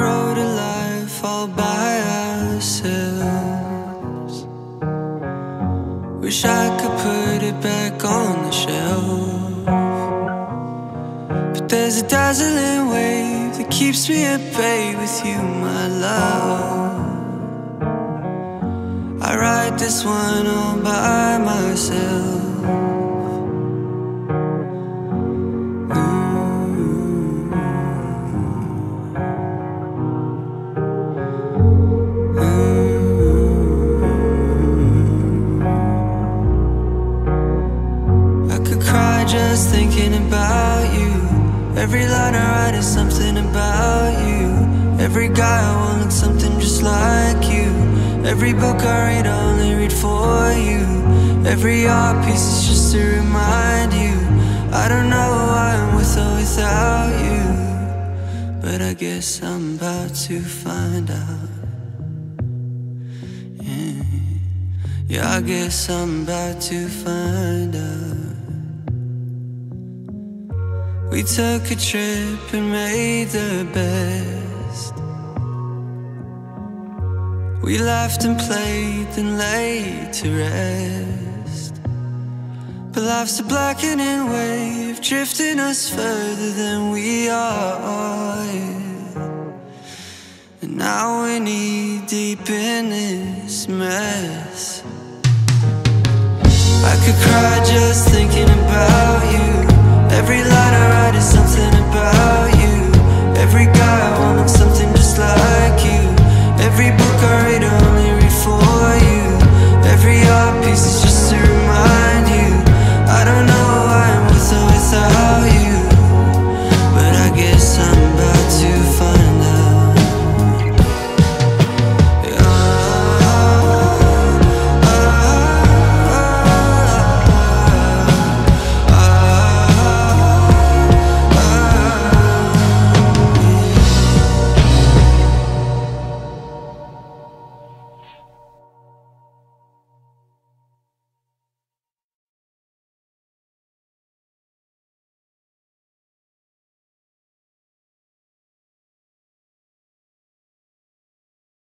life all by ourselves. Wish I could put it back on the shelf. But there's a dazzling wave that keeps me at bay with you, my love. I ride this one all by myself. Cry just thinking about you. Every line I write is something about you. Every guy I want looks something just like you. Every book I read, I only read for you. Every art piece is just to remind you. I don't know why I'm with or without you. But I guess I'm about to find out. Yeah I guess I'm about to find out. We took a trip and made the best. We laughed and played, then laid to rest. But life's a blackening wave, drifting us further than we are. And now we're knee deep in this mess. I could cry just thinking about